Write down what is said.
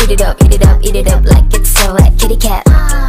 Eat it up, eat it up, eat it up like it's so hot, kitty cat.